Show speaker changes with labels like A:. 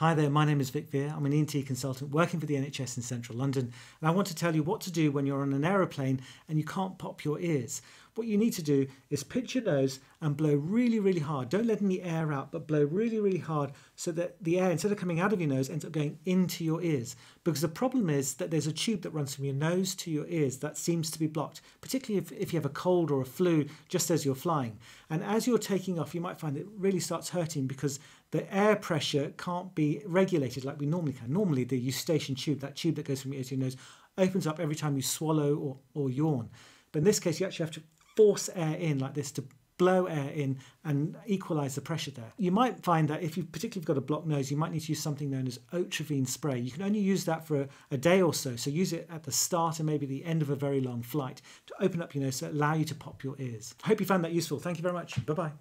A: Hi there, my name is Vik Veer. I'm an ENT consultant working for the NHS in central London, and I want to tell you what to do when you're on an aeroplane and you can't pop your ears. What you need to do is pinch your nose and blow really, really hard. Don't let any air out, but blow really, really hard so that the air, instead of coming out of your nose, ends up going into your ears. Because the problem is that there's a tube that runs from your nose to your ears that seems to be blocked, particularly if, if you have a cold or a flu just as you're flying. And as you're taking off, you might find it really starts hurting because the air pressure can't be regulated like we normally can. Normally, the eustachian tube, that tube that goes from your ear to your nose, opens up every time you swallow or, or yawn. But in this case, you actually have to force air in like this to blow air in and equalize the pressure there. You might find that if you've particularly got a blocked nose, you might need to use something known as Otrivine spray. You can only use that for a, a, day or so. So use it at the start and maybe the end of a very long flight to open up your nose to allow you to pop your ears. Hope you found that useful. Thank you very much. Bye bye.